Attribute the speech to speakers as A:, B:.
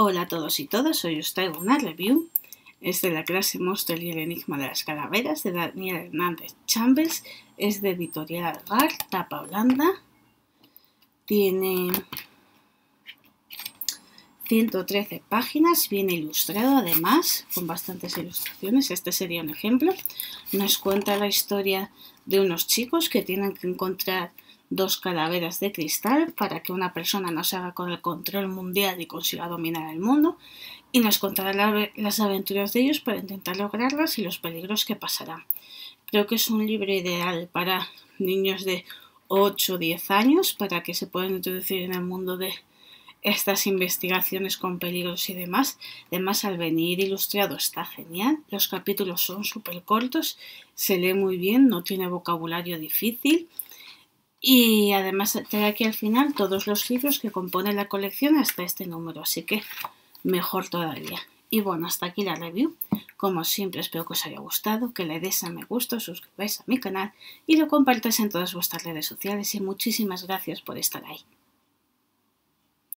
A: Hola a todos y todas, hoy os traigo una review. Es de la clase Monster y el Enigma de las Calaveras de Daniel Hernández Chambers. Es de editorial RAR, tapa Holanda. Tiene 113 páginas, viene ilustrado además, con bastantes ilustraciones. Este sería un ejemplo. Nos cuenta la historia de unos chicos que tienen que encontrar dos calaveras de cristal para que una persona no se haga con el control mundial y consiga dominar el mundo y nos contará las aventuras de ellos para intentar lograrlas y los peligros que pasarán. Creo que es un libro ideal para niños de 8 o 10 años para que se puedan introducir en el mundo de estas investigaciones con peligros y demás. Además, al venir ilustrado está genial. Los capítulos son súper cortos, se lee muy bien, no tiene vocabulario difícil y además trae aquí al final todos los libros que componen la colección hasta este número, así que mejor todavía. Y bueno, hasta aquí la review. Como siempre espero que os haya gustado, que le des a me gusta, suscribáis a mi canal y lo compartáis en todas vuestras redes sociales y muchísimas gracias por estar ahí.